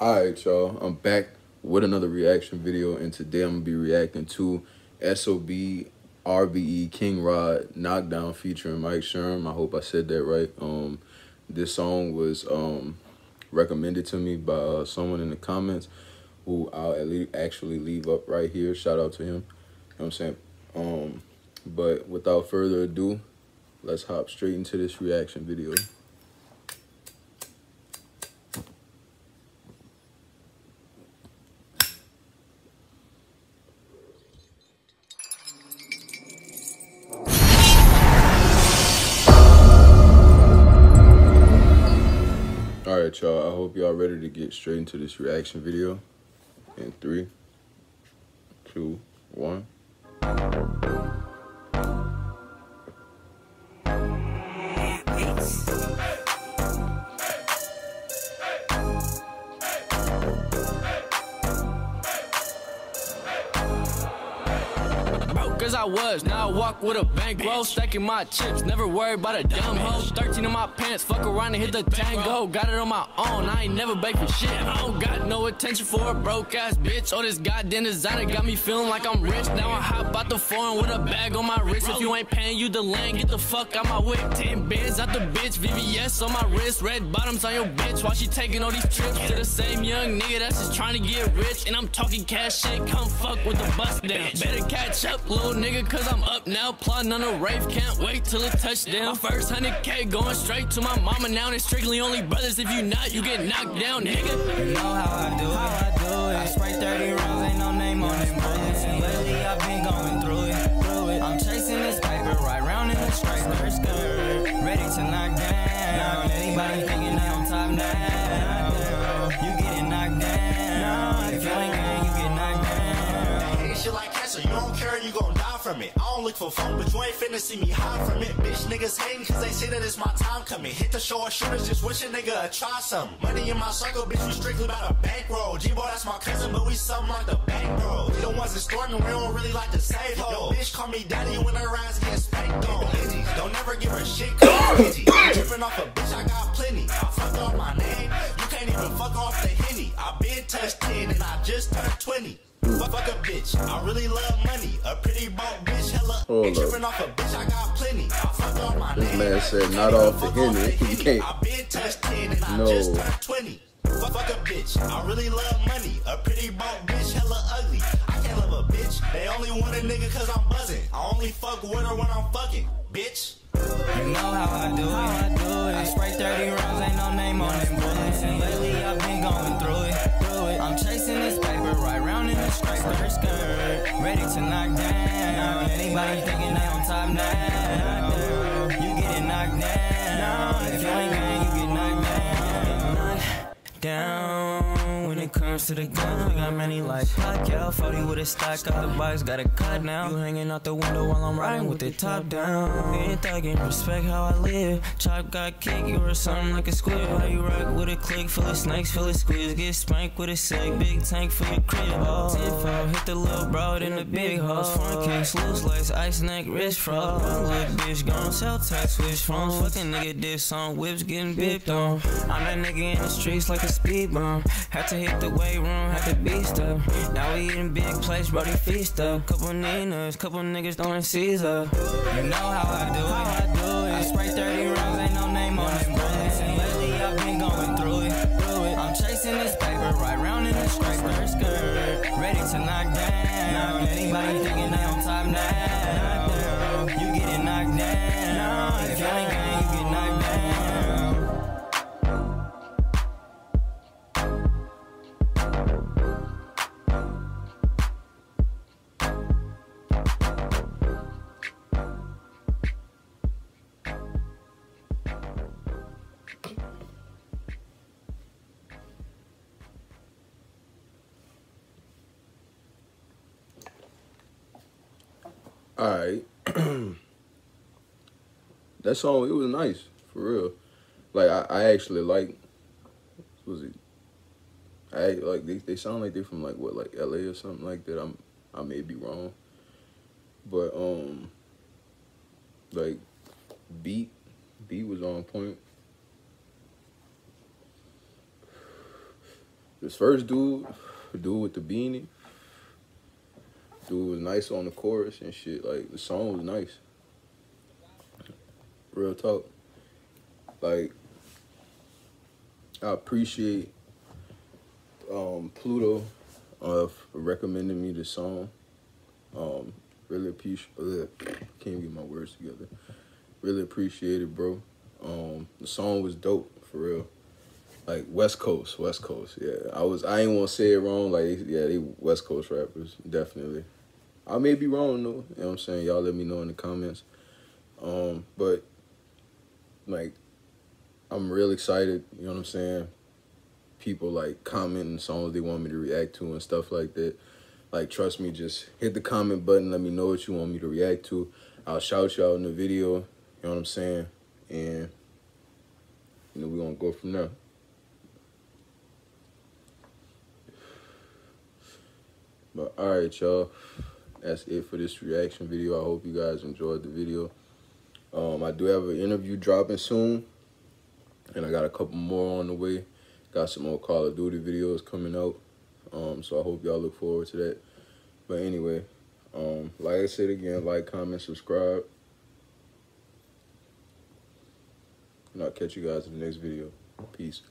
Alright, y'all. I'm back with another reaction video, and today I'm gonna be reacting to SOB RBE King Rod Knockdown featuring Mike Sherm. I hope I said that right. Um, this song was um recommended to me by uh, someone in the comments who I'll actually leave up right here. Shout out to him. You know what I'm saying? Um, but without further ado, let's hop straight into this reaction video. Alright, y'all. I hope y'all ready to get straight into this reaction video. In three, two, one. Cause I was, now I walk with a bankroll, stacking my chips, never worry about a dumb hoe. 13 in my pants, fuck around and hit the tango. Got it on my own, I ain't never beg for shit. I don't got no attention for a broke ass bitch. All this goddamn designer got me feeling like I'm rich. Now I hop out the foreign with a bag on my wrist. If you ain't paying you the land, get the fuck out my whip. 10 bands out the bitch, VVS on my wrist, red bottoms on your bitch while she taking all these trips to the same young nigga that's just trying to get rich. And I'm talking cash shit, come fuck with the bust down. Better catch up, little nigga, cause I'm up now. Plotting on a rave, can't wait till it touchdown. My first 100K going straight to my mama now. And it's strictly only brothers. If you not, you get knocked down, nigga. You know how I do it. How I do it. I spray 30 rounds, ain't no name on them bullets. And lately I've been going through it. Through it. I'm chasing this paper right round in the straight skirt. skirt. Ready to knock down. Anybody thinking they on top now? You getting knocked down. If you ain't Cancer, you don't care, you gon' die from it. I don't look for fun, but you ain't finna see me hide from it. Bitch, niggas hating cause they say that it's my time coming. Hit the short shooters, just wish a nigga would try something. Money in my circle, bitch, we strictly about a bankroll. G-Boy, that's my cousin, but we something like the bankroll. We the ones that starting, we don't really like to save. Yo, bitch, call me daddy when her ass get spanked on. Don't never give her shit, cause busy. Tripping off a bitch, I got plenty. I fucked off my name, you can't even fuck off the henny. I been touched 10 and I just turned 20. Fuck, fuck a bitch, I really love money. A pretty broke bitch, hella. Hold up. off a bitch, I got plenty. I fucked my This man said can't off the fuck Henny. You can't- I been touched 10 and I No. just turned 20. Fuck, fuck a bitch, I really love money. A pretty broke bitch, hella ugly. I can't love a bitch. They only want a nigga cause I'm buzzing. I only fuck with her when I'm fucking, bitch. You know how I do it. I do it. I spray 30 rounds, ain't no name on them bullets. And lately I've been going. Through it. I'm chasing this skirt. skirt. Ready to knock down. Anybody thinking they on top now? You getting knocked down. If you ain't gang, you get knocked down. Knocked down. Comes to the guns, we got many like Pacquiao. 40 with a stack out the box, got a cut now. You hanging out the window while I'm riding with the top down. Being thuggin', respect how I live. Chop got kick, you or something like a squid. How you rock with a click full of snakes, full of squeeze. Get spanked with a sick, big tank for your crib. Oh, 10 hit the little broad in the big house. Oh. Front kicks, loose legs, ice neck, wrist frog. Oh. One little bitch gon' sell tax, switch phones. Fucking nigga diss on whips, getting bipped on. I'm that nigga in the streets like a speed bump. Had to hit the weight room, had to beast up. Now we eating big plates, brody feast up. Couple Ninas, couple niggas throwing Caesar. You know how I do it. I do it. I spray 30 rounds, ain't no name on them bullets. And lately I've been going through it. Through it. I'm chasing this paper right round in the skirt. skirt. Ready to knock down. Anybody thinking they on Alright. that song, it was nice, for real. Like, I, I actually like, was it? I like, they, they sound like they're from, like, what, like LA or something like that. I'm, I may be wrong. But, um, like, beat, beat was on point. this first dude, dude with the beanie, dude was nice on the chorus and shit. Like the song was nice. Real talk. Like I appreciate um, Pluto uh, recommending me the song. Um, really appreciate. Uh, can't get my words together. Really appreciate it, bro. Um, the song was dope for real. Like West Coast, West Coast. Yeah, I was. I ain't want to say it wrong. Like yeah, they West Coast rappers definitely. I may be wrong though. You know what I'm saying? Y'all let me know in the comments. Um, but like, I'm real excited. You know what I'm saying? People like commenting songs they want me to react to and stuff like that. Like, trust me, just hit the comment button. Let me know what you want me to react to. I'll shout you out in the video. You know what I'm saying? And you know we gonna go from there. But all right, y'all. That's it for this reaction video. I hope you guys enjoyed the video. Um, I do have an interview dropping soon, and I got a couple more on the way. Got some more Call of Duty videos coming out. Um, so I hope y'all look forward to that. But anyway, um, like I said again, like, comment, subscribe. And I'll catch you guys in the next video. Peace.